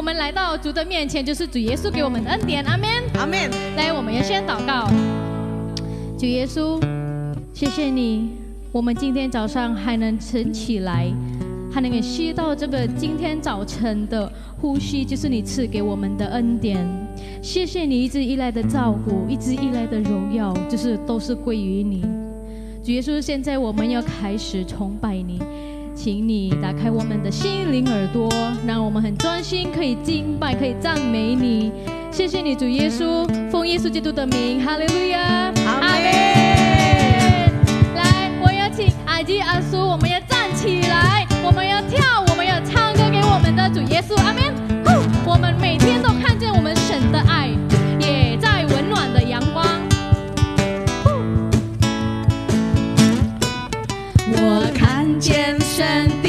我们来到主的面前，就是主耶稣给我们的恩典。阿门，阿门。来，我们要先祷告。主耶稣，谢谢你，我们今天早上还能晨起来，还能够吸到这个今天早晨的呼吸，就是你赐给我们的恩典。谢谢你一直以来的照顾，一直以来的荣耀，就是都是归于你。主耶稣，现在我们要开始崇拜你。请你打开我们的心灵耳朵，让我们很专心，可以敬拜，可以赞美你。谢谢你，主耶稣，奉耶稣基督的名，哈利路亚，阿门。来，我要请阿基阿叔，我们要站起来，我们要跳，我们要唱歌给我们的主耶稣，阿门。我们每天都在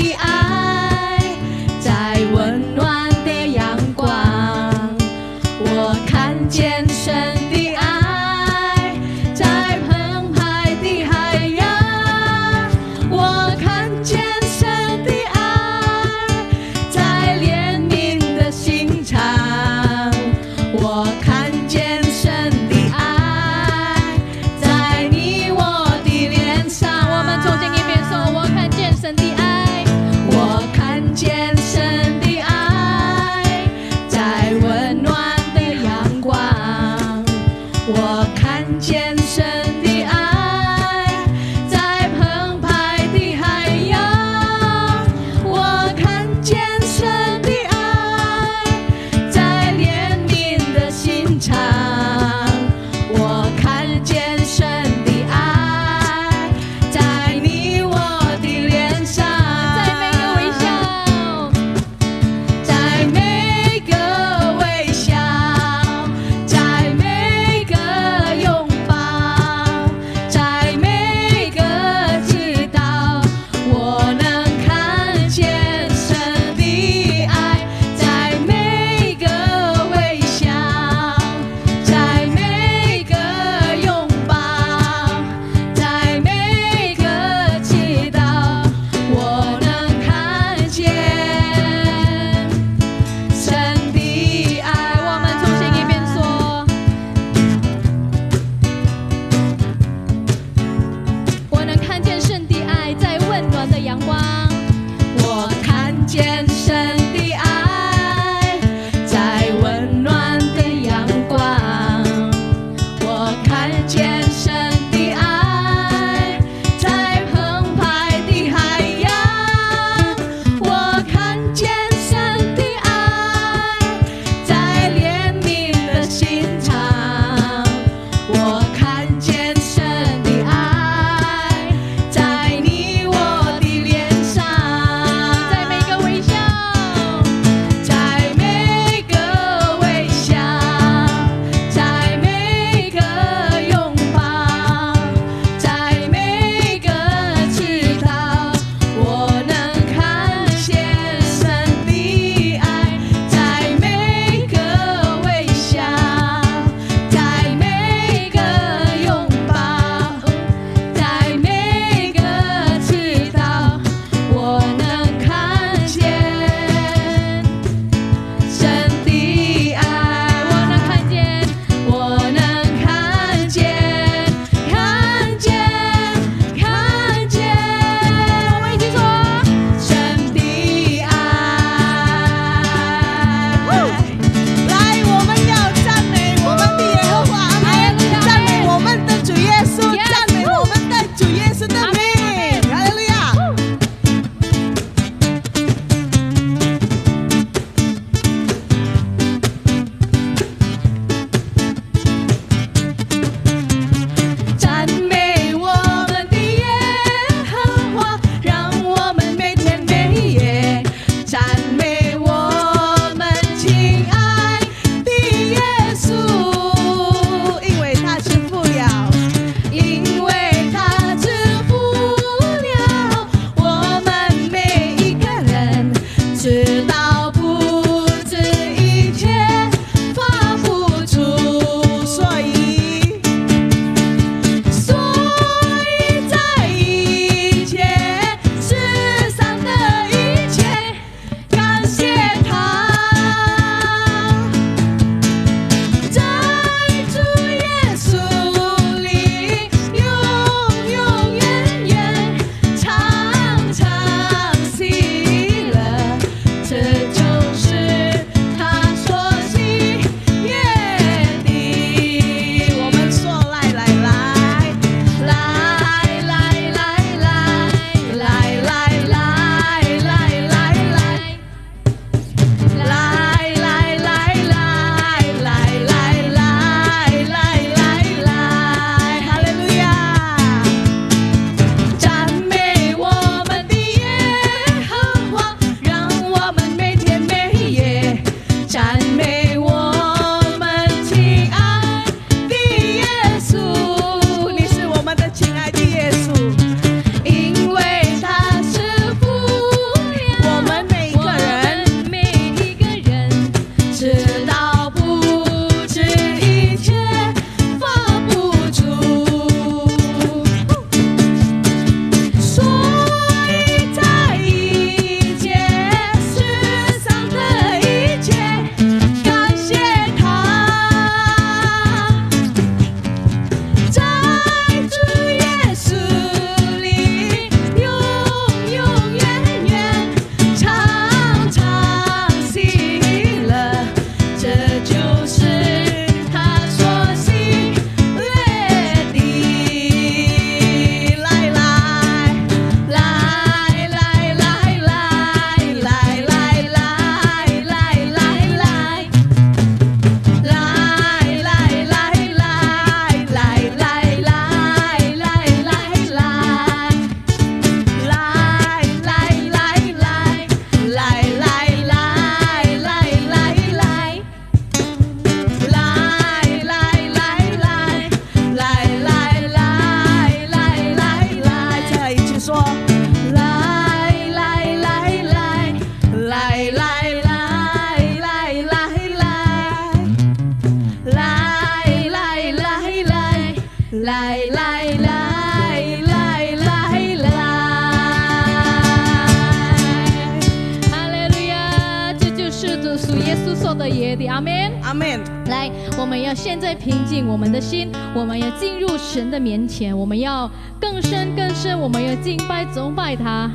我们要更深更深，我们要敬拜崇拜他。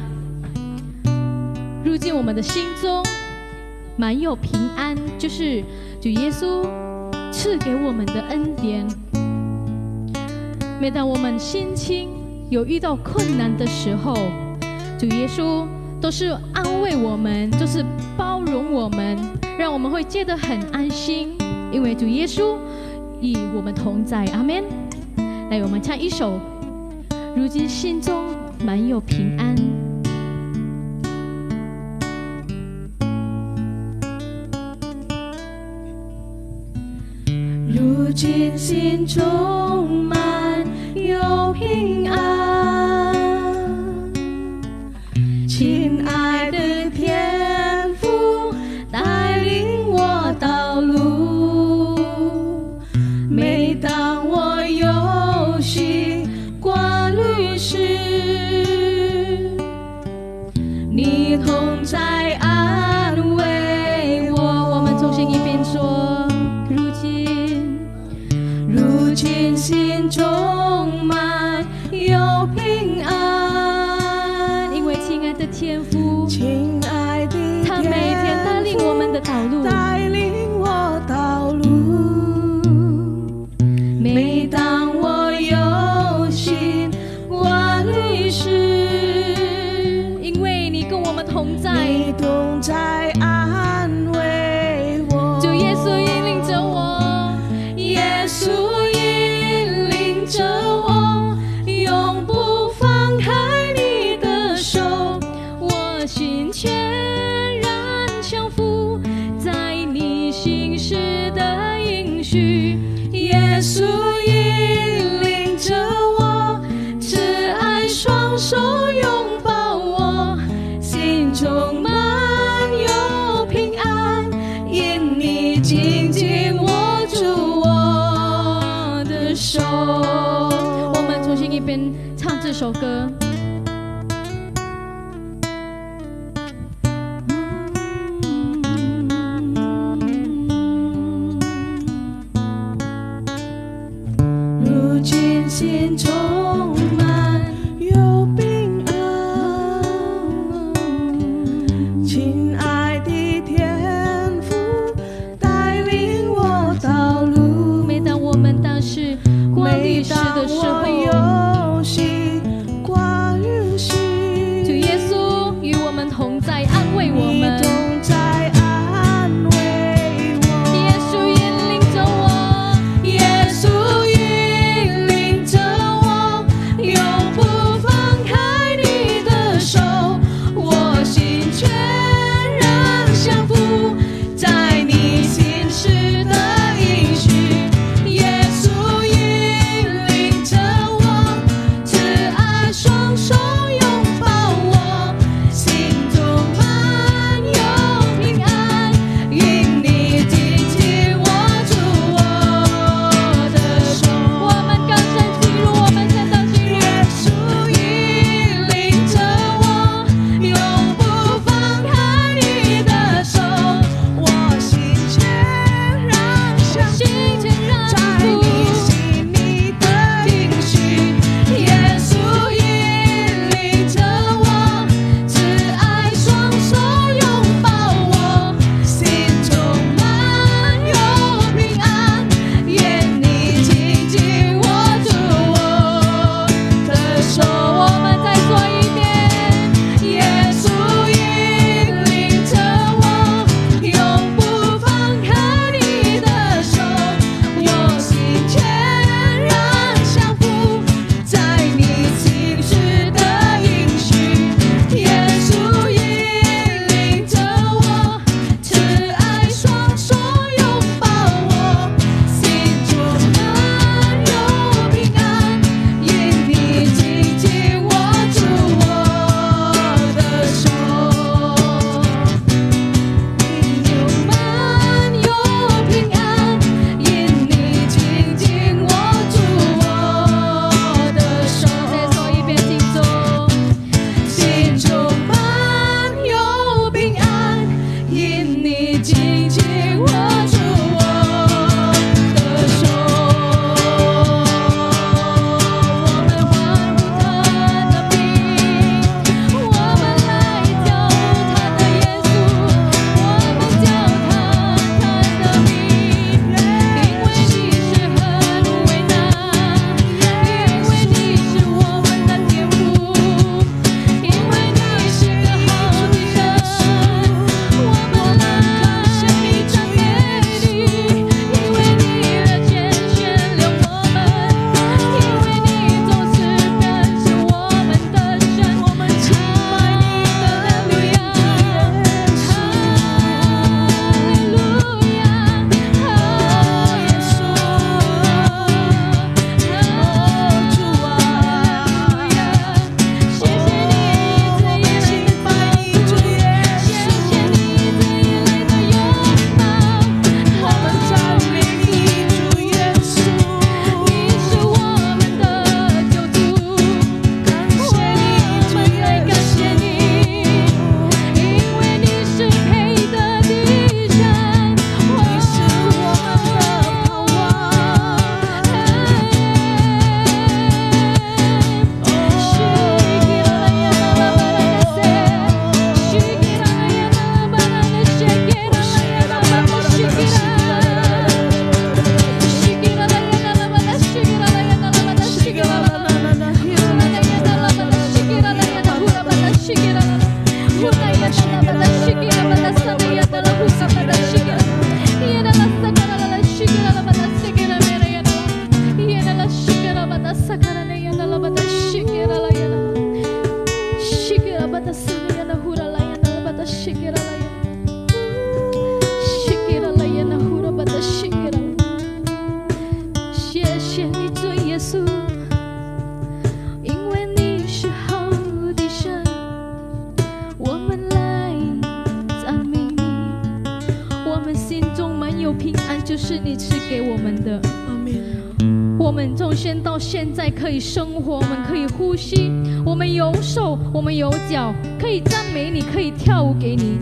入进我们的心中，满有平安，就是主耶稣赐给我们的恩典。每当我们心情有遇到困难的时候，主耶稣都是安慰我们，就是包容我们，让我们会觉得很安心，因为主耶稣与我们同在。阿门。来，我们唱一首，如今心中满有平安。如今心中满有平安，亲爱手。我们重新一边唱这首歌。生活，我们可以呼吸，我们有手，我们有脚，可以赞美你，可以跳舞给你，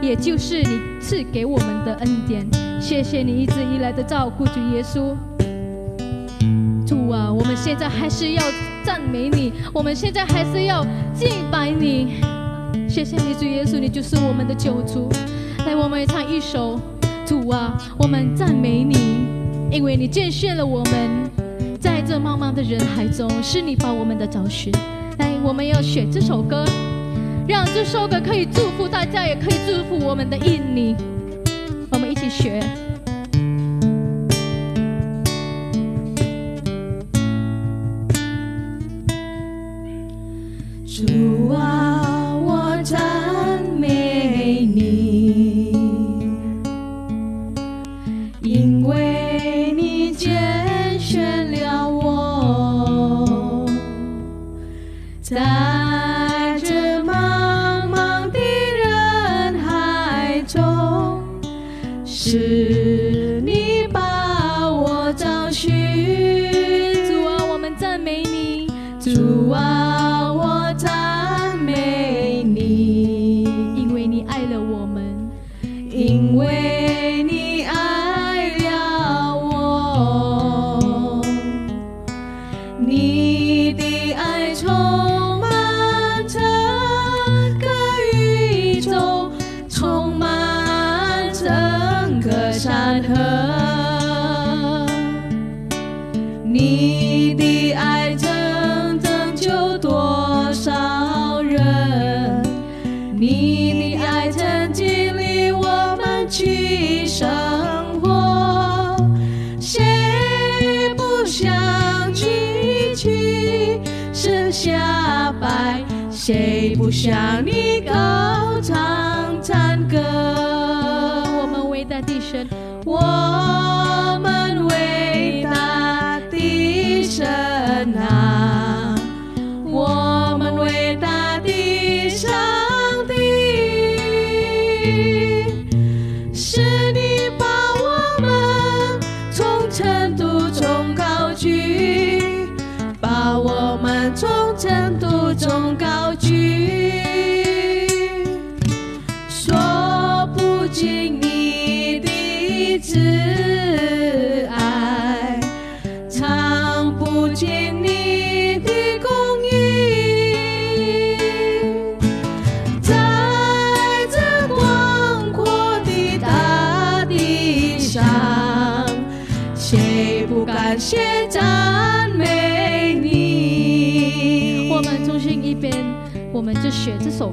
也就是你赐给我们的恩典。谢谢你一直以来的照顾，主耶稣。主啊，我们现在还是要赞美你，我们现在还是要敬拜你。谢谢你，主耶稣，你就是我们的救主。来，我们唱一首。主啊，我们赞美你，因为你见炫了我们，这茫茫的人海中，是你把我们的找寻。来，我们要选这首歌，让这首歌可以祝福大家，也可以祝福我们的印尼。我们一起学。下拜？谁不向你高唱赞歌？我们伟大的神，我学这首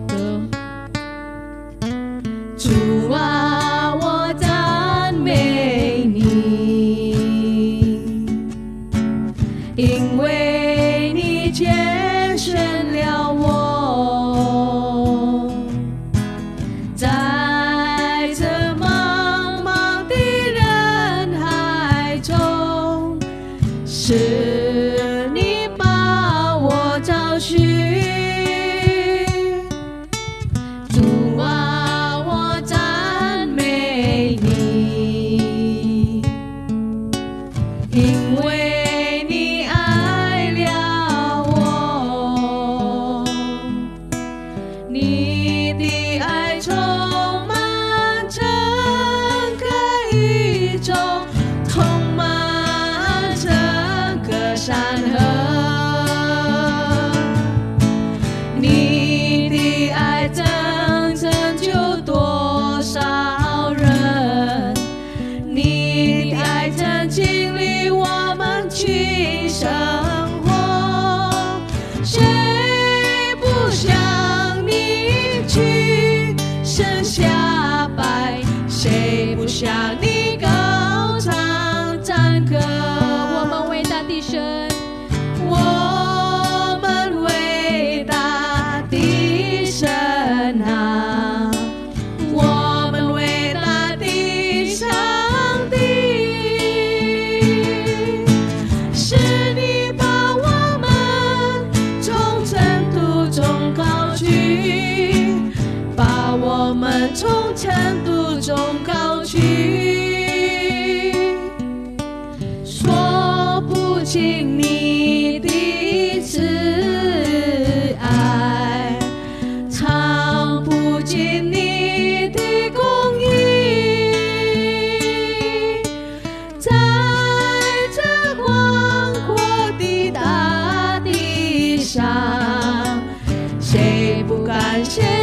谁不感谢？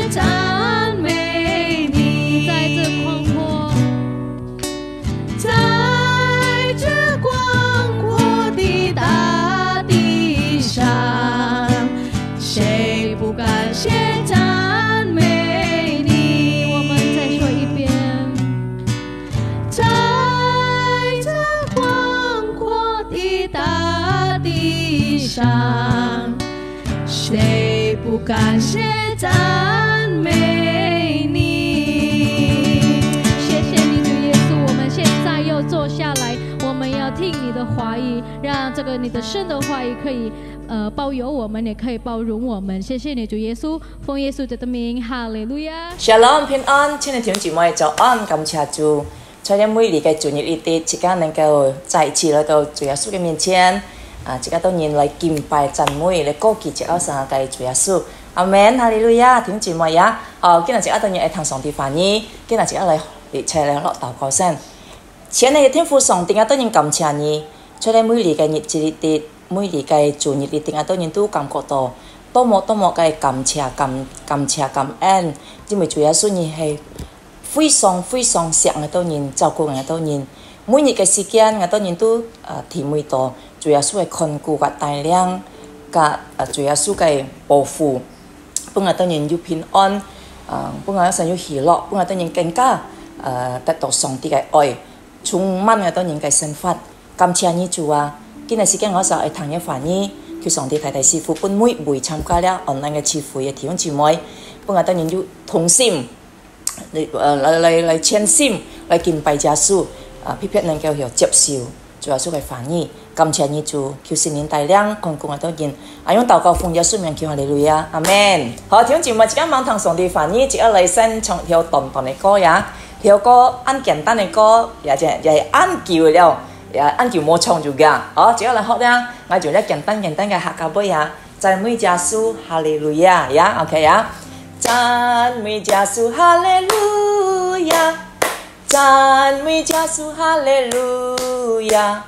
赞美你？谢谢你，主耶稣。我们现在要坐下来，我们要听你的话语，让这个你的圣的话语可以呃包有我们，也可以包容我们。谢谢你，主耶稣，奉耶稣基督的名，哈利路亚。Shalom 平安，亲爱的弟兄姊妹早安，感谢主。在这每日嘅主日一啲，自家能夠再次來到主耶穌嘅面前，啊，自家當然來敬拜讚美，來歌記這個上嘅主耶穌。阿門，哈利路亞，弟兄姊妹呀，哦，今日自家當然係聽上帝話語，今日自家嚟一齊嚟落禱告先。親愛的天父上帝，我當然感謝你，在你每日嘅日子裏啲，每日嘅主日裏啲，我當然都感覺到。多麼多麼嘅感謝、感感謝、感恩，因為主耶穌你係非常非常錫我當然照顧我當然，每日嘅時間我當然都誒體會到主耶穌嘅看顧和帶領，甲誒主耶穌嘅保護，幫我當然就平安，誒幫我一生要喜樂，幫我當然更加呃得到上帝嘅愛。充滿嘅當然嘅生活，感謝你主啊！今日时间我就係談一番呢，叫上帝大大師傅本妹會參加了 online 嘅聚會嘅弟兄姊妹，幫我當然要同心嚟誒嚟嚟嚟簽心嚟敬拜耶穌，啊，偏偏能够有接受主耶穌嘅話語，感謝你主，求聖靈帶領，看顧我當然，啊用祷告奉耶稣名求哈利路亚，阿门。好，弟兄姊妹，而家網堂上帝話語，而家嚟先唱條短短的歌呀。條歌按简单的歌，也就也按叫了，也按叫冇唱住噶。好，接下來學咧，我做一简单简单嘅客家杯呀，讚美耶稣，哈利路亚呀，OK 呀，赞美耶稣，哈利路亚，赞美耶稣，哈利路亚，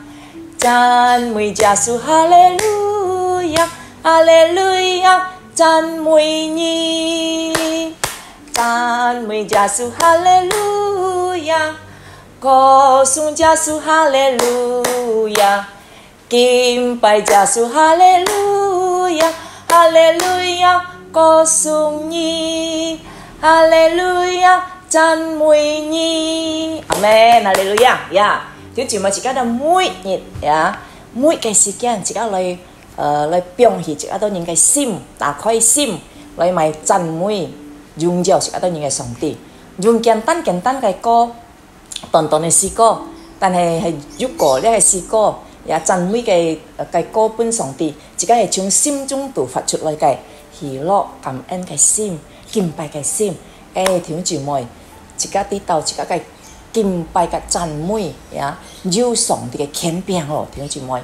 讚美耶穌，哈利路亞，哈利路亞，讚美你。讚美耶穌，哈利路亞，歌頌耶穌，哈利路亞，敬拜耶穌，哈利路亞，哈利路亞，歌頌你，哈利路亞，讚美你，阿門，哈利路亞呀！就姊妹自家的每日呀，每個時間自家嚟，誒嚟表現自家當然嘅心，打開心嚟埋讚美。用咗是一當然嘅上帝，用簡單簡單嘅歌，短短嘅詩歌，但係係一個呢係詩歌，也讚美嘅嘅歌本上帝，自己係從心中度發出來嘅喜樂感恩嘅心，敬拜嘅心，誒弟兄姊妹，自己啲到自己嘅敬拜嘅讚美，呀，有上帝嘅權柄咯，弟兄姊妹，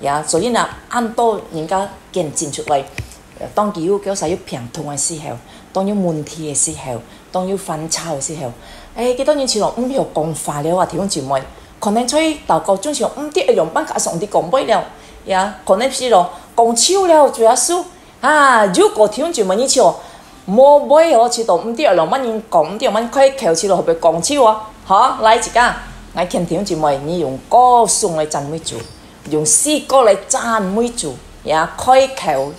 呀，所以呢，按到人家見證出嚟，當佢要叫使要平痛嘅时候。当有问题嘅时候，当有烦躁嘅时候，誒幾多年前咯，唔要講話了啊！弟兄姊妹，可能在禱告中時候，唔啲用班加上啲講唔了，呀，可能是咯講超了，主要是啊，如果弟兄姊妹呢次哦，冇買哦，知道唔啲用乜人講，唔啲用乜開口次咯，會講超啊？嚇，來一家，我見弟兄姊妹，你用歌頌嚟讚美主，用詩歌嚟讚美主，呀，開口，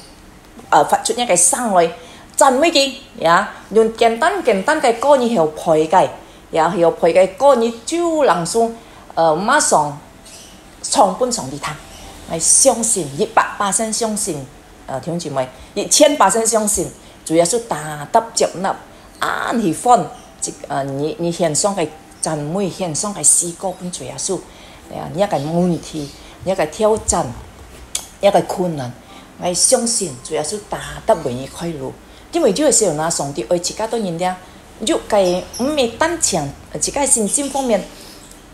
誒發出一個聲來。讚美佢呀，用簡單簡單嘅歌你後配嘅，呀後配嘅歌你就能說，呃馬上唱本上啲聽，我相信一百巴仙相信，呃弟兄姊妹，一千巴仙相信，主要是大得接納，按喜歡，即呃你你獻上嘅讚美，獻上嘅詩歌本主要是，呀你一個問題，你一個挑战，一個困难，我相信主要是大得為你快樂。因為呢個時候那，上帝爱自家當然咧，喐計唔係單強，自己信心方面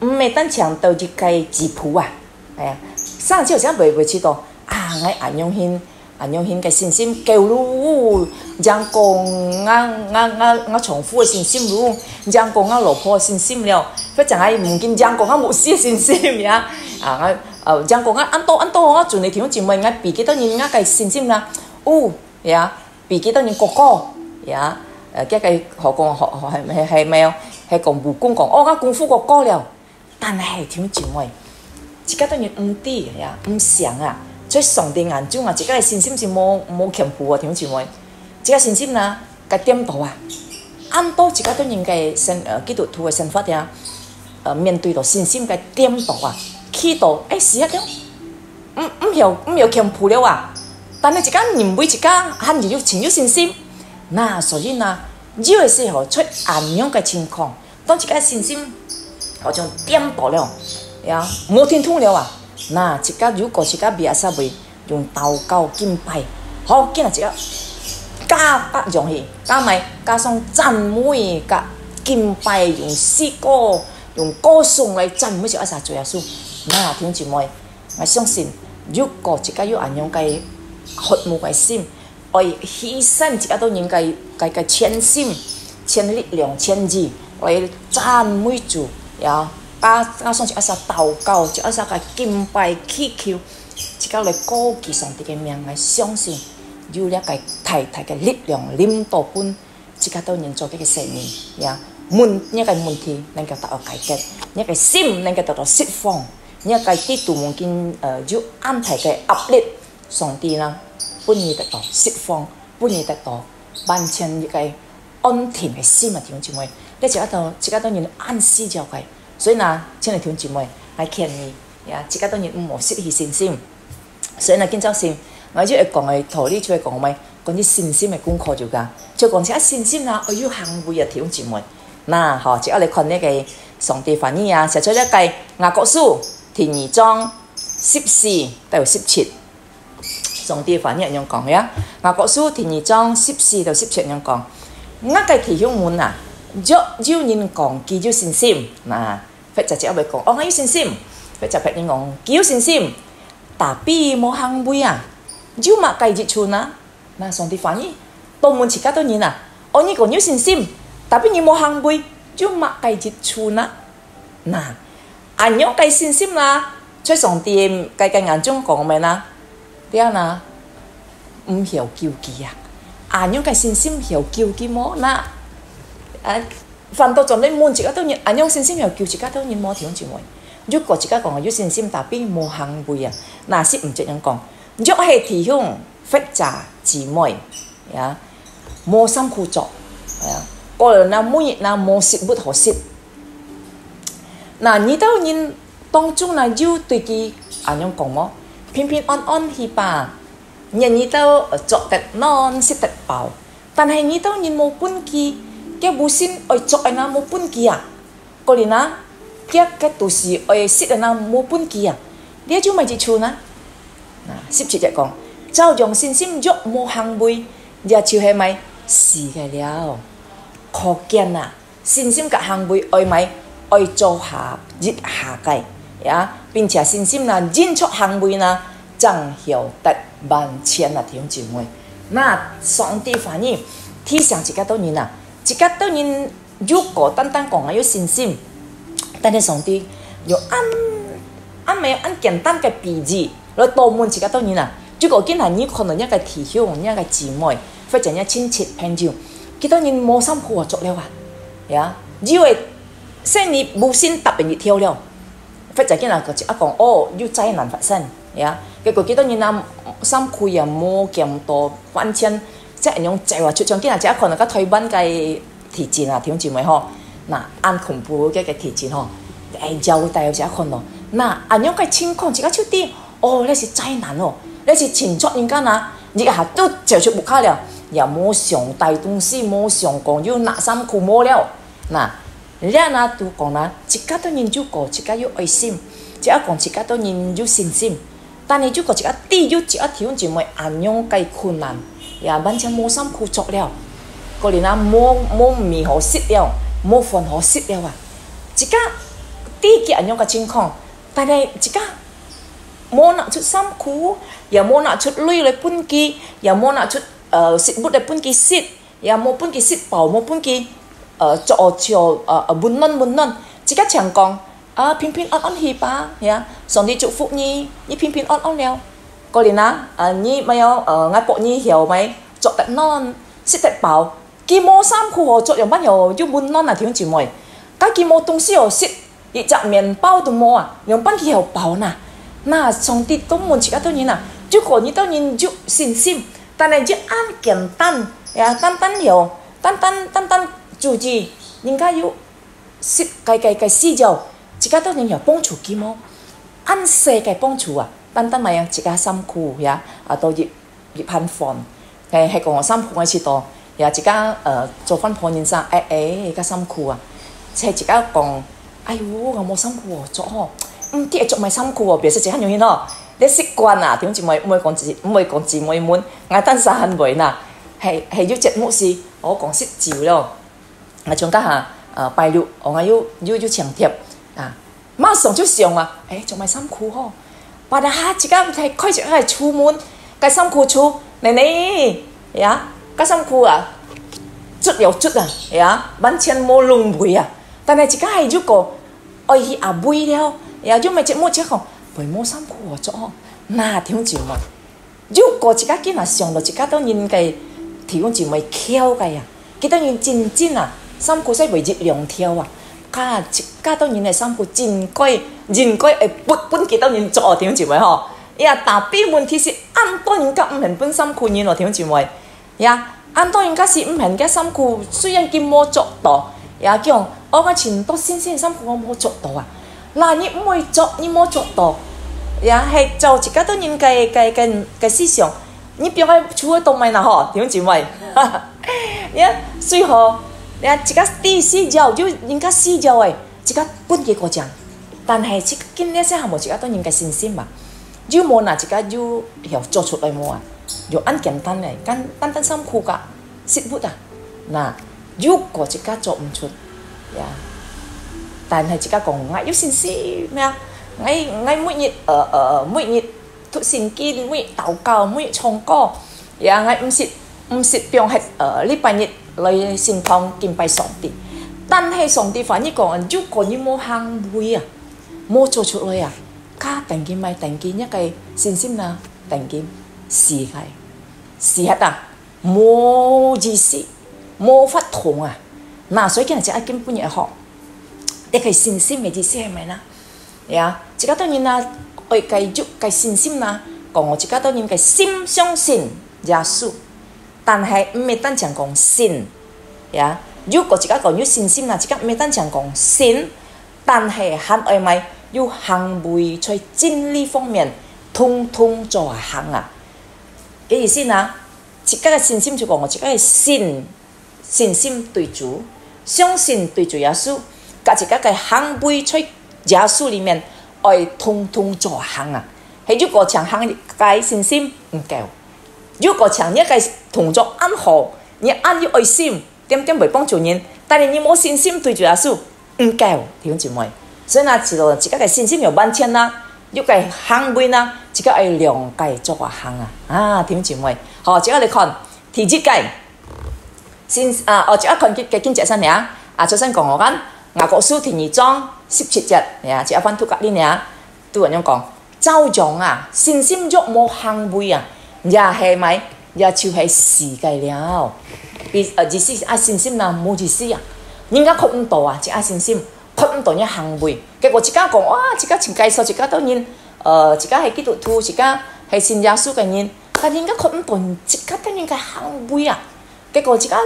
唔係單強到自己自負啊，係啊，啥就像袂袂知道啊，我安用 hin 安用 hin 嘅信心夠嚕，將講我我我我重複嘅信心嚕，將講我老婆嘅信心了，佢就係唔見將講我牧師嘅信心呀，啊我誒將講我按多按多我做你條節目，我比幾多人我嘅信心啦，哦呀，比幾多人哥哥呀，誒嘅嘅學講學學係係係咩啊？係讲武功讲，哦我功夫哥哥了，但係條節目。即家當然唔啲呀，唔想啊！在上帝眼中啊，即家嘅信心是冇冇強負啊，點姊妹？即家信心啊，嘅點度啊，按多即家當然嘅身誒基督徒嘅身法呀，誒面对到信心嘅點度啊，祈祷，诶是一樣，唔唔有唔有強負了啊！但係即家認為即家很有前有信心，那所以呢，有嘅時候出咁样嘅情況，當即家信心好像點度了。呀，冇天通了啊！那一个如果一个未煞未用刀搞金牌，好见一个加八容易，加埋加上赞美加金牌用四个用歌颂来赞美是阿啥做阿叔，那听姊妹，我相信如果一个有安样个服务个心，爱牺牲一个都应该该该千心、千力量、千字来赞美主，要。加加上一下禱告，就一下個敬拜祈求，一個來高舉上帝嘅名，我相信有了個大大嘅力量領導本，即個都能做這個生命呀。問一個問題能夠得到解決，一個心能夠得到釋放，一個啲度夢見誒有安排嘅壓力，上帝呢本意得到釋放，本意得到完全一個安定嘅心啊！弟兄姊妹，你一個一個都能安息就係。所以呢，親愛弟兄姊妹，我勸你呀，自家當然唔好失去信心。所以呢，今朝先，我就會講嘅頭呢，就會講咩？關於信心嘅功課就㗎，就講起信心啊，我要行為啊，弟兄姊妹。嗱，好，接下來看呢個上帝翻譯啊，寫出一個雅各書第二章十四到十七。上帝翻譯咁樣講呀，雅各書第二章十四到十七咁樣講，我嘅弟兄們啊，若有人講佢有信心，嗱。佢就只會講，哦，我有信心。佢就別人講，有信心，但比冇行為啊，就嘛計日出啊。那上帝翻譯，當門自家都認啊，哦，你講有信心，但比你冇行為，就嘛計日出啊。嗱，按樣計信心啦，在上帝計計眼中講咩啦？點啊？唔曉救濟啊！按樣計信心曉救濟麼？嗱，啊。凡到做你滿自家都認，安樣信心又叫自家都認冇條住位。如果自家講係有信心，但邊冇行為啊，那是唔值得講。若係弟兄佛家姊妹呀，冇辛苦做，係啊，個人啊每日啊冇食不可食。嗱，你都認當中啊要對佢安樣講麼？平平安安去吧，人你都做得安食得飽，但係你都認冇本事。嘅無心愛做嘅那冇本事啊，嗰年啊，嘅嘅都是愛識嘅那冇本事啊，你就咪接觸呢？嗱，十七日講，就用信心喐冇行为，也就係咪是嘅了？可见啊，信心嘅行为爱咪爱做下日下計呀，并且信心啊，認出行为呢，真曉得万千啊，弟兄姊妹，那上帝反应，天上自家都認啊。自家當然如果单单讲啊有信心，但係上帝用按按咩按简单嘅比喻來導門自家當然啊。如果今日你可能一个弟兄一个姊妹或者一个亲戚朋友，佢當然冇心合作了啊，呀，因为生意無心特別熱跳了，或者今日佢一讲哦要災難發生，呀，结果佢當然啊心虧啊冇咁多反正。即係用就話出場，今日只一可能個台灣嘅提前啊，聽住咪嗬？嗱，按恐怖嘅嘅提前嗬，誒就帶有只一可能。嗱，按樣嘅情況，自家出啲，哦，呢是災難哦，呢是前作人間啊，而家都就出木卡了，又冇上大東西，冇上講要拿衫褲冇了。嗱，你啊都講啦，自家都研究過，自家有愛心，只一講自家都研究信心，但係如果自家啲要自家聽住咪按樣嘅困難。呀，完全冇心苦作了，嗰年啊冇冇米可食了，冇飯可食了啊！自家啲嘅人樣嘅情況，但係自家冇拿出衫褲，又冇拿出鐳嚟搬機，又冇拿出誒食物嚟搬機食，又冇搬機食飽，冇搬機誒做做誒誒滿暖滿暖，自家常講啊平平安安去吧，呀，上帝祝福你，你平平安安了。個年啊，誒你咪有誒嗌博你曉咪做得暖，食得飽，佢冇衫褲哦，作用乜又要滿暖啊，弟兄姊妹，家佢冇東西哦食。一隻麵包都冇啊，用班佢又飽呐。那上帝都問自家當然啊，如果你當然有信心，但係就按簡單呀，單單有，單單單單自己應該要識計計計試就，自家當然有幫助佢麼？按世界幫助啊，單單咪有自家辛苦呀，啊到入入飯飯，誒係講我辛苦嘅時多，呀自家誒做翻破人生，誒誒而家辛苦啊，即係自家講。哎呦，我冇辛苦喎，做嗬，唔啲嘢做咪辛苦喎，表示自己容易咯。你習慣啊，點姊妹唔可以講自唔可以講姊妹們，我單身很攰呐，係係要節目是，我講識照咯。我仲得下誒拜六，我要要要長貼啊，馬上就上啊，誒做咪辛苦嗬，把你下自家係開始係出門，計辛苦出，你你呀，計辛苦啊，捽又捽啊，呀，萬千冇龍梅啊。但係自家係如果愛去阿妹了，然後因為節目之後，陪冇辛苦我做，那條節目，如果自家見啊上到自家都應該提供節目挑嘅呀，佢當然真真啊，辛苦使為熱量挑啊，家自家當然係辛苦真該真該誒本本佢當然做條節目嗬，呀但係問題是按當然家唔係本辛苦嘢咯條節目，呀按當然家是唔係嘅辛苦，雖然佢冇做到，也叫。我個前多先先辛苦，我冇做到啊！嗱，你唔會做，你冇做到，也係就自家都應該嘅嘅嘅思想。你別係處喺度咪嗱嗬，點姊妹？你最後你自家第四教就應該四教誒，自家本嘅個講，但係自今呢些項目自家都應該信心嘛。要冇嗱，自家要又做出來冇啊？要按簡單嚟，簡單單辛苦噶，食物啊！嗱，如果自家做唔出。呀！但係自家講，我要信心咩啊？我我每日誒誒每日讀聖經，每日禱告，每日唱歌。呀！我唔是唔是標係誒禮拜日來聖堂敬拜上帝。但係上帝反而講，如果你冇行會啊，冇做出來啊，家定見咪定見一個信心啦，定見是係是係啊，冇意思，冇法通啊！嗱，所以今日只一根本嘢學，你係信心嘅意思係咪啦？呀，自家當然啦，愛繼續嘅信心啦，講我自家當然嘅心相信耶穌，但係唔係單淨講信，呀，如果自家講有信心啦，自家唔係單淨講信，但係很愛咪要行為在真理方面，通通做行啊，嘅意思啦，自家嘅信心就講我自家係信，信心對主。相信對住耶穌，家自家嘅行為在耶穌裏面，爱通通做行啊！係如果強行嘅信心唔夠，如果強一嘅動作啱好，你按要愛心點點會幫助人，但係你冇信心對住耶穌唔夠，弟兄姊妹，所以呢，知道自家嘅信心有萬千啦，要嘅行為呢，自家愛量計做行啊！啊，弟兄姊妹，好，自家嚟看第幾計。先啊！我即刻看嘅嘅經節新娘啊，首先講我間雅各書第二章十七節，呀，即一翻讀格呢娘都咁樣講，照樣啊，信心若冇行為啊，也係咪？也就係死計了？別啊，意思啊，信心啊冇意思啊，人家看唔到啊，即係信心看唔到嘅行為，結果自家講哇，自家前介紹自家當然，誒，自家係基督徒，自家係信耶穌嘅人，但人家看唔到，自家當然嘅行為啊。結果自家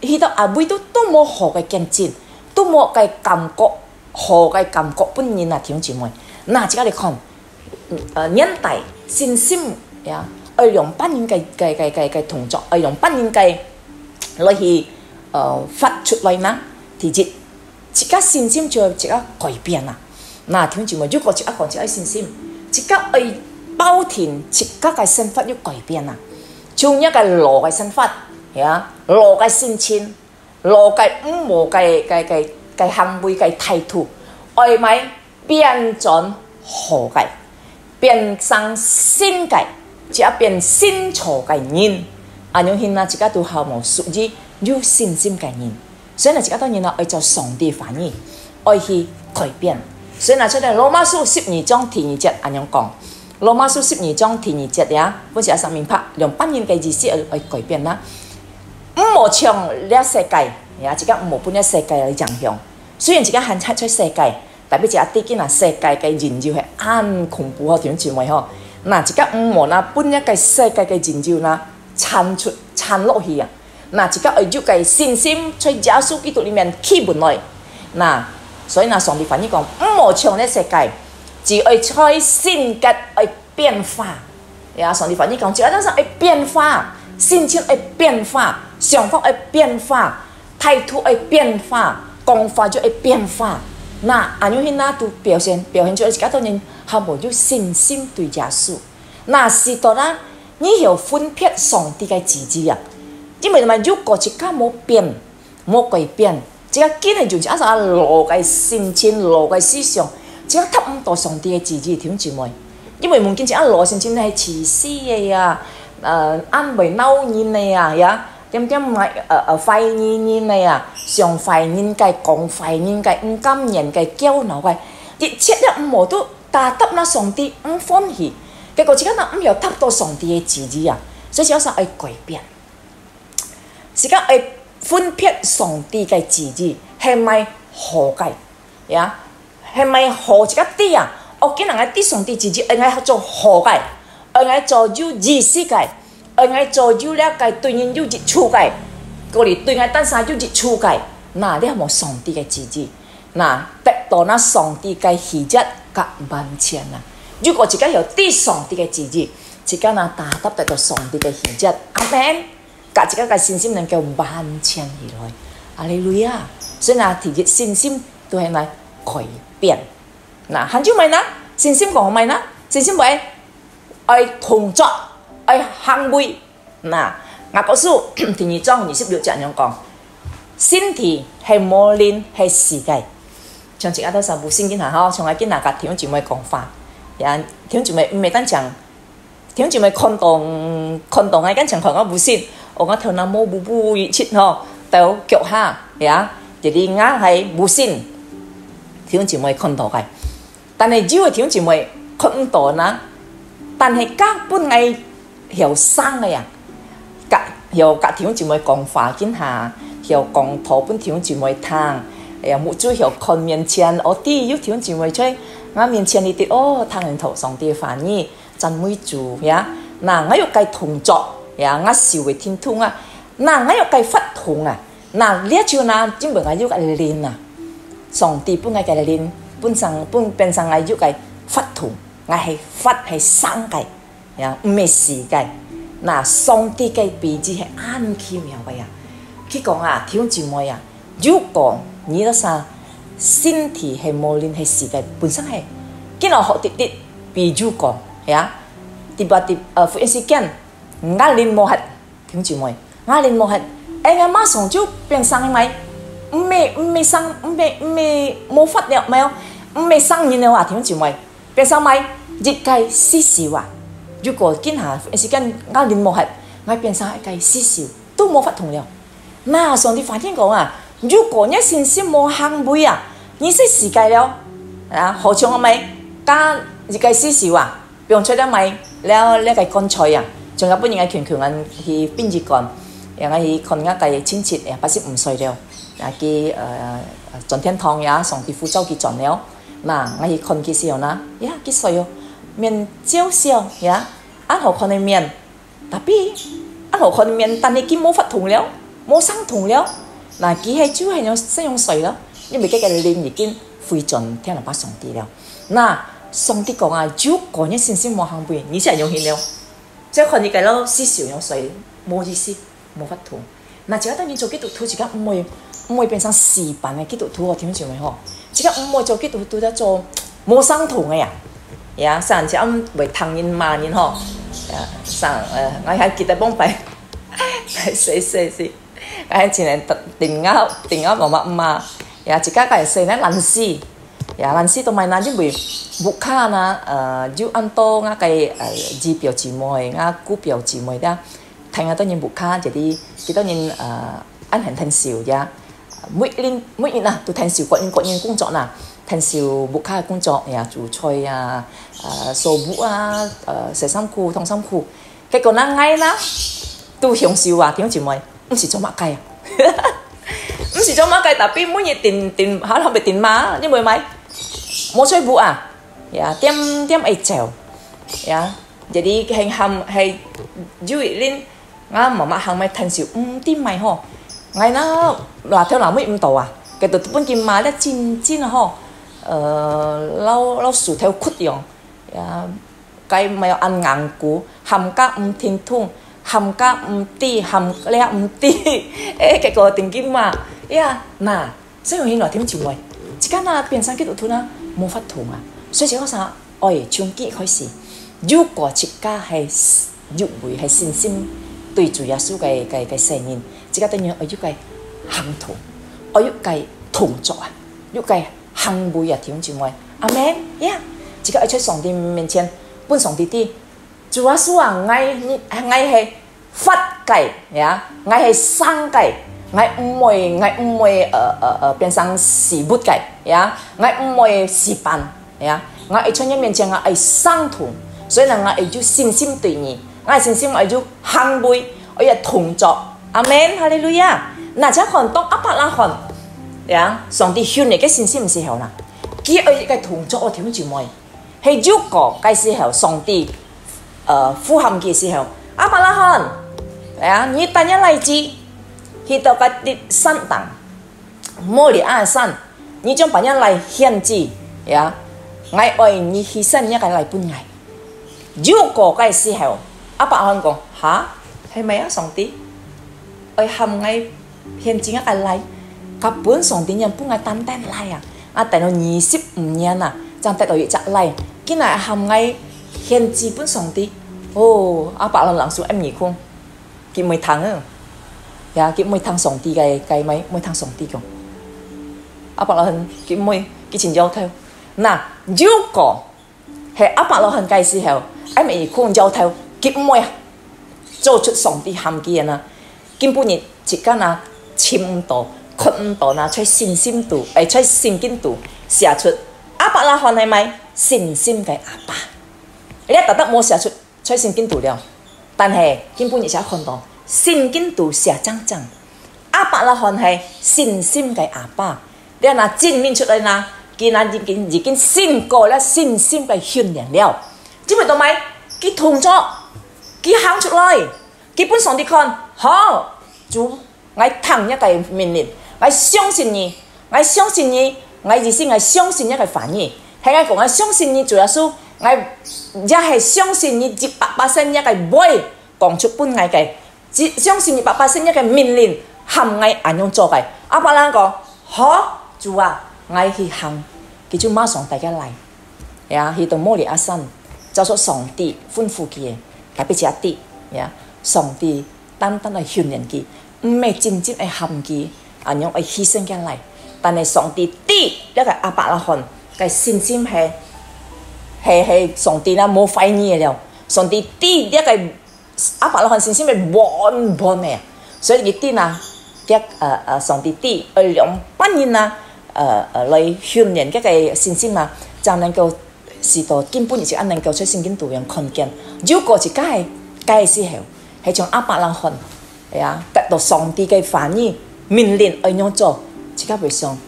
去到阿妹都都冇何嘅見證，都冇嘅感覺，何嘅感覺本人啊，弟兄姊妹，嗱，自家嚟看，誒年代信心呀，愛用本人嘅嘅嘅嘅嘅動作，愛用本人嘅來去誒發出來嘛，提節，自己信心就自己改變啦。嗱，弟兄姊妹，如果自己講自家信心，自己愛包填自己嘅身法要改變啦，從一個老嘅身法。呀，羅嘅心情，羅嘅唔無嘅嘅嘅嘅行為嘅態度，愛咪變轉何嘅？變生新嘅，只一變新錯嘅人，啊樣顯啊，自家都毫無屬於有信心嘅人，所以呢，自家當然啦，愛做上帝反應，愛去改變。所以呢，出嚟羅馬書十二章第二節咁樣講，羅馬書十二章第二節呀，本是喺上面拍用半年嘅意思嚟嚟改變啦。唔好像呢世界，呀，自家唔好本呢世界嚟影響。雖然自家行出出世界。特別是啊，啲見啊，世界嘅人就係啱恐怖嗬，點轉為嗬？嗱，自家唔望啊，本一個世界嘅成就啦，撐出撐落去啊！嗱，自家愛要嘅信心，在耶穌基督裡面起門來。嗱，所以嗱，上帝反而講唔好像呢世界，只愛在性格愛變化。呀，上帝反而講，只要當時愛變化，心情愛變化，想法愛變化，態度愛變化，講法就愛變化。那安樣顯那都表現表現出嚟，自家當然係無有信心對耶穌。那是當然，你要分別上帝嘅旨意啊！因為咪如果自家冇變冇改變，自家堅係就是一種老嘅心情、老嘅思想，自家睇唔到上帝嘅旨意點住咪？因為唔見只一老心情係自私嘅呀，誒安慰嬲人嘅呀，呀。點點咪誒誒壞人人嚟啊，上壞人嘅講壞人嘅唔甘人嘅驕傲嘅，一切咧唔好都達得那上帝唔歡喜，結果自己嗱唔又得到上帝嘅旨意啊，所以有時候愛改變，自己愛分別上帝嘅旨意係咪好嘅呀？係咪好自己啲啊？我見人哋啲上帝旨意應該做好嘅，應該做有意思嘅。而愛做有了解對人有益處嘅，嗰啲對愛當下有益處嘅，嗱你係冇上帝嘅旨意，嗱得到那上帝嘅喜悅甲萬千啊！如果自己有啲上帝嘅旨意，自己嗱達得得到上帝嘅喜悅，阿門！甲自己嘅信心能夠萬千而來，阿利路亞！所以嗱，提起信心都係嚟改變，嗱很少咪啦，信心講咪啦，信心咪愛同作。愛行為，嗱，雅各書 第二章二十六節咁樣講，身體係磨練係時計，像一下都係無聖經下嗬，從阿見那個聽住咪講法，呀，聽住咪唔係單講，聽住咪看動看動，我跟前看我無信，我個頭腦冇冇冇熱切嗬，到腳下，呀，就啲硬係無信，聽住咪看到嘅，但係只要聽住咪看唔到啦，但係根本係。曉生嘅人，隔曉隔條姊妹講法見下，曉講圖本條姊妹聽，又冇做曉看面前，我啲要條姊妹出，我面前你啲哦，聽人頭上啲反應真會做呀，嗱我要計動作呀，我笑會天通啊，嗱我要計發痛啊，嗱呢一招嗱，專門我要計練啊，上帝本來計練，本上本變成我要計發痛，我係發係生計。呀，唔係時間，嗱，上帝嘅鼻子係啱奇妙嘅呀。佢講啊，聽住我呀，如果你嗰啥身體係磨練係時間，本身係，今日學啲啲，比如講，呀，啲把啲，誒，忽然之間，壓力冇係，聽住我，壓力冇係，誒，我馬上就變生咪，唔係唔係生，唔係唔係冇發了沒有，唔係生人嘅話，聽住我，變生咪，日計四時話。如果見下時間壓如果你信心冇行為啊，你識時計了啊，何嘗我咪加一計死笑啊？不用出得咪了呢計乾菜啊？仲有本人嘅強強人去邊節幹，又係去看一計親切誒，八十五岁了，啊佢誒進天堂呀，上帝呼召佢转了。那，我去看佢时候呢，呀幾歲哦？面照笑呀，啱好看的面，特別啱好看的面，但係佢冇發痛了，冇生痛了，嗱，佢係主要係用使用水咯，因為佢嘅臉已經灰盡，聽人把上帝了。嗱，上帝講啊，主講一先先冇行背，你先用顯了，即係看你嘅咯，少少用水，冇意思，冇發痛。嗱，只係等於做基督徒，自己唔會唔會變成死板嘅基督徒，我點做咪好？自己唔會做基督徒得做冇生痛嘅人。呀，上次啱為唐人罵人嗬，呀上誒，我還記得幫擺，擺細細時，我喺前年突突然間突然間媽媽罵，呀自家個係細咧爛絲，呀，但是同埋嗱，因為木卡呐，呃，有按多我嘅呃字表字妹，我股票字妹啦，聽下當然木卡就啲幾多年呃安很很少呀，每年每年啊都很少各人各人工作呐，很少木卡嘅工作呀，做菜呀，呃，掃屋啊，呃，洗衫褲、燙衫褲，結果嗱嗌啦都享受啊，點姊妹，唔是做乜雞啊？唔是做乜雞，特別每日電電嚇係咪電馬？你會買？冇吹布啊，ya tiêm tiêm ai chèo, ya jadi hình hầm hay du lên ngã mà mà hàng mai thành siêu um tim mày ho, ngày nó là theo nào mới um tàu à, cái tụi bên kim mà đã chín chín ho, ờ lâu lâu sủ theo khuất yong, ya cái mày ăn ngang cú hầm cá um thiên thung 含家毋滴，含了毋滴，诶，结果定金嘛，呀，那所以伊热点就话，一家呐变三几度吞啊，无法同啊，所以就讲啥，哎，从今开始，如果一家系入会系信心对住耶稣嘅嘅嘅圣言，一家等于我要计含痛，我要计同作啊，要计含会啊，点就话，阿妹呀，一家喺出上帝面前，本上帝啲。主耶穌啊，我我係法計呀，我係生計。ngài 唔會 ngài 唔會呃呃呃變成事物嘅呀我唔會示範呀，ngài ở trong những 面前 ngài 相同，所以呢 ngài 有信心對你，ngài 信心有行為，我要同作，阿門，哈利路亞。嗱，即係看當阿伯拉罕呀，上帝勸你嘅信心時候啦，佢要嘅同作我點住妹，係如果嘅時候上帝呃呼喊嘅時候，阿伯拉罕呀，你等一例子。kita pati santang mo li a san ni trong bản nhân lại hiền chi ya ngay oi ni hi san nhá cái lại pun ngay dù có cái gì heo à bạn hơn con hả hay mấy á sòng tí oi hầm ngay hiền chi cái lại các bốn sòng tí nhân pun ngay tan tan lại à à tại nó nhị ship nhân à chẳng tại đội chặt lại cái này hầm ngay hiền chi bốn sòng 天，基本上的哦，阿伯老人叔阿弥空，佮袂唐啊，呀，佮袂唐上帝个，个咪，袂唐上帝穷。阿伯老汉，佮袂，佮钱交头。那如果，系阿伯老汉个时候，阿弥空腰头，佮袂，做出上帝含见啊，根不然自家呐，钱唔到，困唔到呐，出信心度，哎，出信心度，写出阿伯老汉系咪信心的阿伯？你一特得冇寫出出聖經度了，但系根本你寫看到。聖經度寫真真，阿伯拉罕係信心嘅阿爸，你嗱證明出嚟嗱，佢嗱已经已经先過咧信心嘅訓練了，知唔知道咪？佢同咗，佢行出來，基本上啲看，好，主，我聽一個命令，我相信你，我相信你，我意思我相信一個反應，係我讲我相信你做耶穌，我也係相信你一百八十一個妹講出本愛嘅。只相信你百百姓一個命令，含我按樣做嘅。阿伯蘭講：好，主啊，我去行，佢就馬上大家嚟，呀，去到摩利亞山，就說上帝吩咐佢嘅，特別係一啲，呀，上帝單單嚟訓練佢，唔係真正係含佢，按樣係犧牲嘅嚟。但係上帝啲一個阿伯拉罕嘅信心係係係上帝啦冇廢嘢了，上帝啲一個。阿伯拉罕信心咪旺旺咩？所以啲啊，嘅誒誒上帝啲誒兩班人啊，誒誒嚟訓練嘅個信心啊，就能夠使到根本而且能夠出聖經度樣看見。如果是解解時候，係從阿伯拉罕係啊，得到上帝嘅反應命令而樣做，即刻會上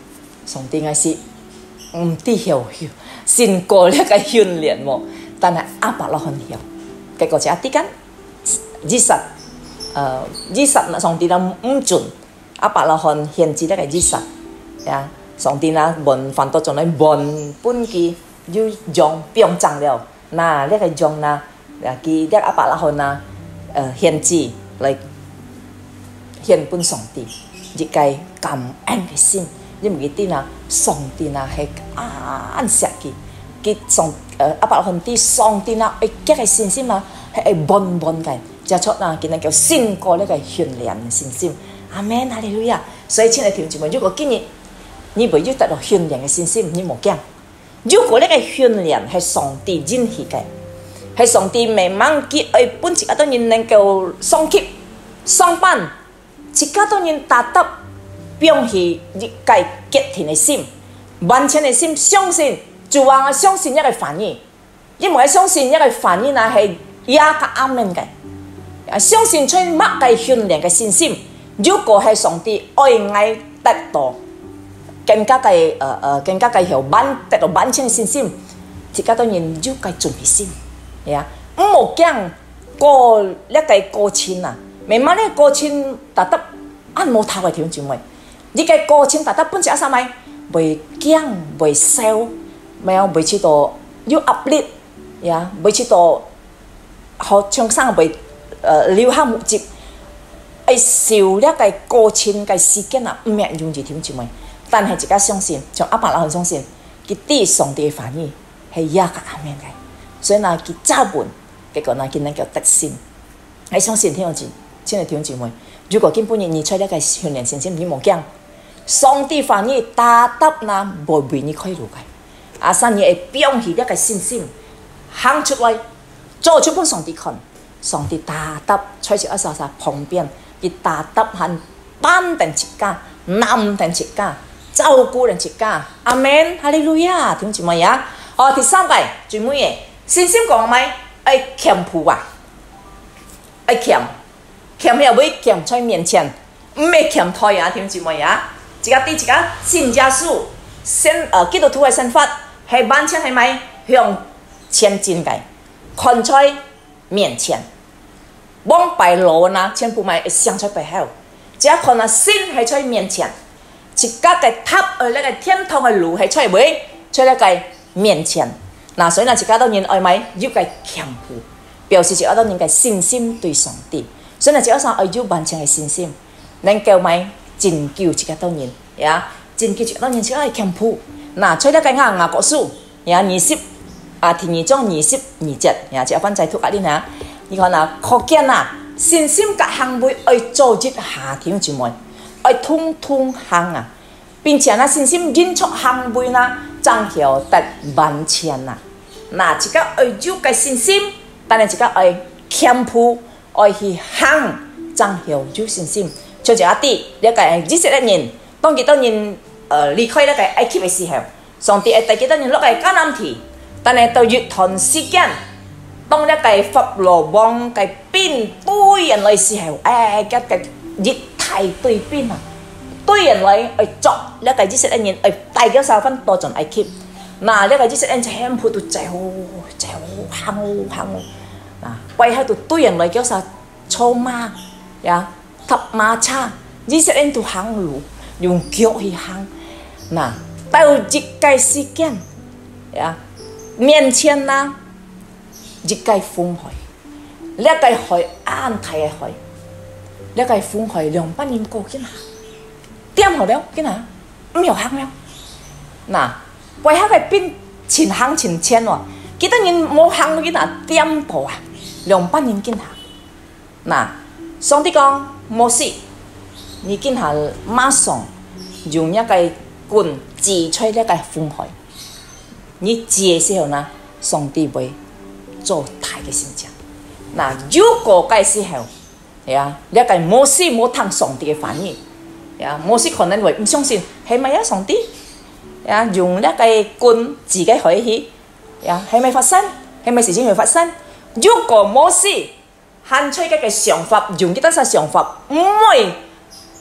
上帝係是唔知曉先過呢個訓練喎，但係阿伯拉罕曉，結果就一啲緊。二十，誒二十那上帝啦唔準，阿伯拉罕限制咧個二十，呀上帝啦問犯到仲嚟問本記要用標準了，嗱呢個用啦，誒佢呢阿伯拉罕啦誒限制嚟獻本上帝，亦計感恩嘅心，因為啲啦上帝啦係安錫佢，佢上呃阿伯拉罕啲上帝啦會嘅信心啦係穩穩嘅。就出啦，見能夠勝過呢個訓練信心，阿門，哈利路亞。所以親愛弟兄姊妹，如果今日你未有得到训练嘅信心，你冇驚，如果呢個訓練係上帝允許嘅，係上帝慢慢結愛本一家多人能够上级上班，一家多人达到表示一该家庭的心，完全的心，相信就话相信一个反应，因为相信一个反应啊系压个阿门嘅，啊相信出乜嘅训练嘅信心，如果系上帝爱爱得到，更加嘅呃呃更加嘅有满得到满全信心，自家当然就该准备心，呀唔好惊过一界过千啊，慢慢咧过千达得啊，冇太嘅条姊妹。呢個過程達得本隻阿三咪，未驚未瘦，咪有未知道要壓力，呀，未知道學唱生未誒留下目接，係少一個過程嘅時間啊，唔係用住條件咪。但係自家相信，像阿伯老去相信，佢啲上帝嘅反應係一個咁樣嘅，所以呢，佢揸本，結果呢，佢能夠得勝。係相信天主，真係天主妹。如果佢本人而出一個訓練信心，你冇驚，上帝反應達得呢，冇為你開路嘅。阿三爺係表現一個信心，行出来，做出本上帝看，上帝大得吹住一沙沙旁边，佢大得很板定設家，南定設家。照顾人自家，阿門，哈利路亞，听住乜嘢？哦，第三個最尾嘅信心講咪，愛謙負啊，愛謙，謙又會謙在面前，唔係謙退啊，听住乜嘢？自家對自家信耶穌，信誒基督徒嘅信法係完全係咪向前進嘅，看在面前，往白路呢，全部咪向在背後，只要看啊心係在面前。一家嘅塔，誒，呢個天堂嘅路係出嚟會，出嚟個面前。嗱，所以呢，一家當然愛咪要個強負，表示一家當然嘅信心對上帝。所以呢，一家上愛要完全嘅信心，能夠咪拯救一家當然，呀，拯救一家當然，一家係強負。嗱，出嚟個亞亞國書，呀，二十啊，第二章二十二節，呀，就一番再讀下啲嚇。你看嗱，可见啊，信心嘅行為愛組織下天之門。愛通通行啊，并且呢，信心因出行为呢，彰顯得万千啊。嗱，自家愛有個信心，但係自家愛謙負，愛去行，彰顯有信心。像一啲呢個以色列人，當幾多年誒離開呢個埃及嘅時候，上帝係第幾多年落嚟迦南地，但係到約旦時間，當呢個法老王嘅兵對人嚟時候，誒嘅嘅熱。係對邊啊？對人嚟去作呢個知識一年，去大咗十分多種 I keep。嗱，呢個知識一全部都走走行行。嗱，跪喺度對人嚟叫啥？操馬呀，踏馬車，知識一都行路，用腳去行。嗱，到一個時間呀，面前啦，一個風海，呢個海安泰海。呢個風海兩百年過緊下，點好了，緊下唔要行了。嗱，為下個變前行前前喎，幾多年冇行到緊下點步啊？兩百摩西，你今下马上用一个棍指出一个风开，你这的时候呢，上帝会做大的事情。那如果该时候，呀，一个摩西冇听上帝的反应，呀，摩西可能会唔相信，系咪啊上帝？呀，用一个棍自己可以，呀，系咪发生？系咪事情会发生？如果摩西。喊出嘅想法，用幾多隻想法，唔會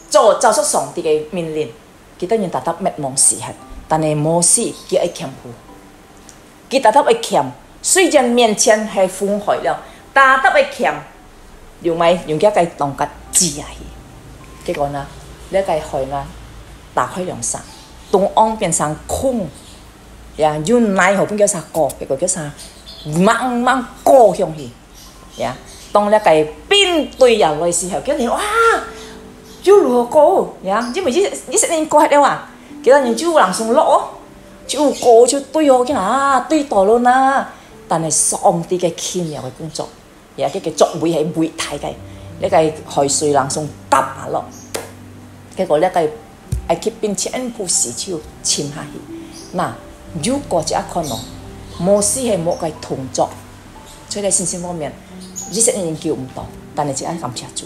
做做出上帝嘅命令，幾多人達到滅亡時刻？但係摩西佢愛謙負，佢達到愛謙，雖然面前係風海了，達到愛謙。用咪用一個動格字啊！結果呢，呢個海呢打開兩扇，東岸變成空，呀，用奶後邊叫啥過，結果叫啥猛猛過向去，呀，當呢個邊對人來時候，叫你哇，要如何過？呀，因為呢呢十年過去了啊，幾多年就人送落，就過就對哦，見啊對到咯呐，但係上帝嘅奇妙嘅工作。也佢嘅作為係媒體嘅，呢個海水冷送搭下落，結果呢個係結變全部時就沉下去。嗱，如果只一看咯，摩西係冇嘅動作，所以喺信心方面，以色列人叫唔到，但係只係感謝主，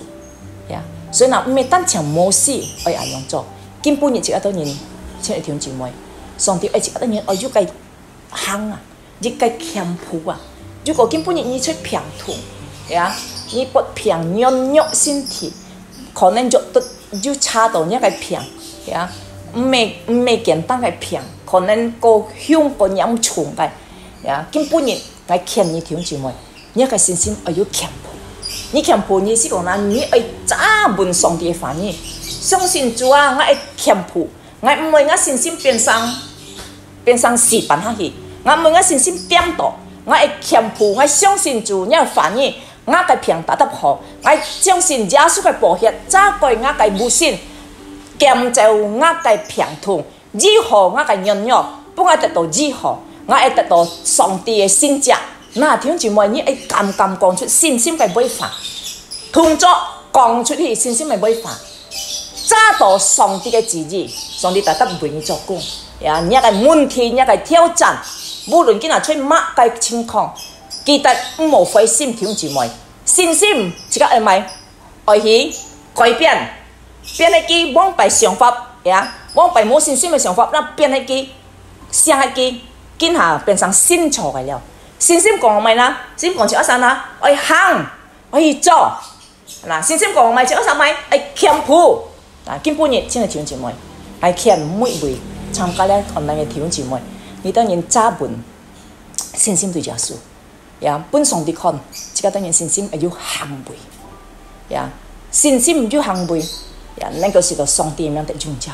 呀，所以嗱唔係單憑摩西愛阿樣做，根本亦只一多人，請你聽姊妹，上帝愛只一多人愛要計行啊，要計謙卑啊，如果根本你你出平土，呀，你不平軟弱身体，可能就都就差到一個平，呀。唔係唔係簡單嘅平，可能個香個飲重嘅，呀，根本人係欠你條姊妹，你個信心係要強迫，你强迫意思講啦，你係揸滿上帝嘅反應，相信主啊，我係強迫，我唔会我信心變成變成死板下去，我唔會我信心變大，我係強迫，我相信主，你反應，我嘅平達得好，我相信耶穌嘅寶血，揸過我嘅無信。兼就我嘅平痛，如何我嘅軟弱，不我得到如何，我會得到上帝嘅信則。那聽住妹，你會敢敢讲出信心嘅違法，動作讲出去信心嘅違法，揸到上帝嘅旨意，上帝特登为你做工。呀，一個問題，一個挑战，无论今日出乜嘅情况，记得唔好灰心，聽住妹，信心即刻係咪爱去改變？變一支往敗想法，呀，往敗冇信心嘅想法，那变一支，下一支，今下变成新錯嘅了。信心講咪啦，信心講就一陣啦，我行，我去做，嗱，信心講咪就一陣咪，係謙卑，嗱，根本日真係條姊妹，係謙每位參加咧 online 嘅條姊妹，你當然揸本信心對耶穌，呀，本上帝看，即個當然信心係要行為，呀，信心唔要行為。人能夠是到上帝咁樣的宗教，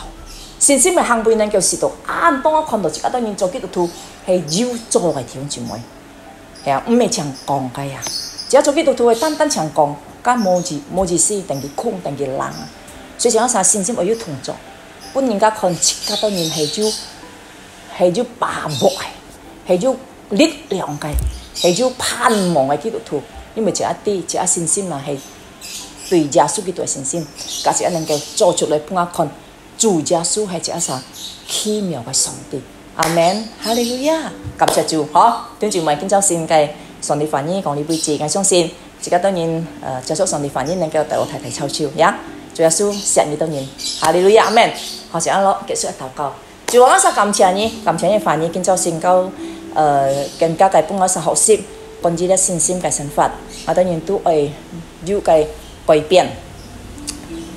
信心嘅行為能夠是到啱當我看到自己當然做基督徒係要做嘅條件妹，係啊，唔係像講嘅呀，只要做基督徒係單單像講，加冇字冇字思定佢空定佢冷，所以講啥信心我要同做，本人家看自己當然係要係要把握嘅，係要力量嘅，係要盼望嘅基督徒，因為只一啲只一信心嘛係。對耶穌基督嘅信心，假使能夠做出來，幫我看主耶穌係一個奇妙嘅上帝。阿門，哈利路亞，感謝主，好，跟住咪今朝先嘅上帝反應講你杯字，我相信，自家當然誒，接受上帝反應能夠帶我太太抽抽，呀，主耶穌錫你當然，哈利路亞，阿門，好，時間攞結束一祷告，主我實感謝你，感謝你反應今朝先夠誒更加嘅幫我實學習，關於咧信心嘅想法，我當然都爱要嘅。改變，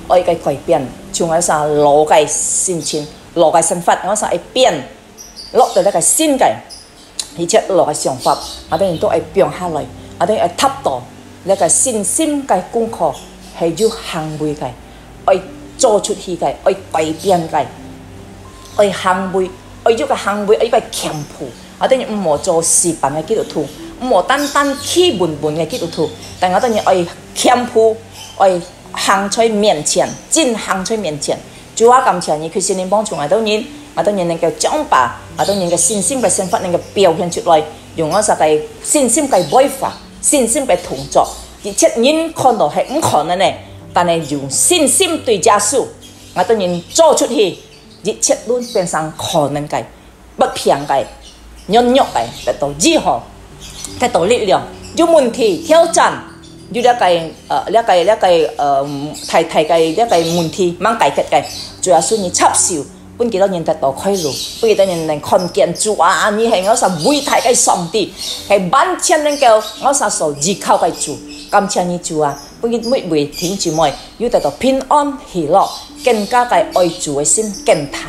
愛嘅改變，從嗰陣攞嘅心情，攞嘅身法，嗰陣會變，落到呢個新嘅，而且落嘅想法，我哋都會變下來，我哋會達到呢個信心嘅功課，係要行為嘅，愛做出去嘅，愛改變嘅，愛行為，愛要個行為，愛個強迫，我哋唔好做死板嘅基督徒，唔好單單氣悶悶嘅基督徒，但我哋愛強迫。愛行在面前，真行在面前。主啊，感謝你，佢是你幫助我當然，我當然能夠長大，我當然嘅信心嘅身份能夠表現出來，用我實際信心嘅規範，信心嘅動作，一切人看到係唔可能嘅，但係用信心對耶穌，我當然做出去，一切都變成可能嘅，不平嘅，軟弱嘅，得到自豪，得到力量，有問題挑戰。要了解，呃，了解了解，呃，提提嘅了解問題，蠻解決嘅。主要是你插手，本幾多人得到快樂，本幾多人能看見主啊！你係我所偉大嘅上帝，係完全能夠我所所依靠嘅主。感謝你主啊！本幾每位聽姊妹要得到平安喜樂，更加嘅愛主嘅心更大。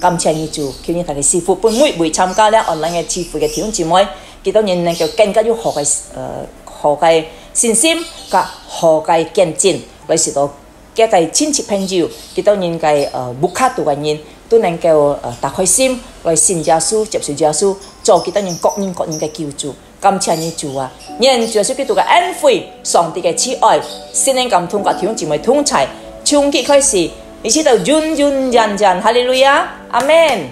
感謝你主，求你大家賜福，本每位參加咧 online 嘅聚會嘅聽姊妹，幾多人能夠更加要學嘅，呃，學嘅。信心甲何解見證，來是到家己親戚朋友，幾多人嘅呃無卡度嘅人都能夠呃打開心來信耶穌、接受耶穌，做幾多人各人各人嘅救主。感謝你主啊！願耶穌基督嘅恩惠、上帝嘅慈愛、聖靈感通過弟兄姊妹同在，從今開始，一直到永永遠遠，哈利路亞，阿門。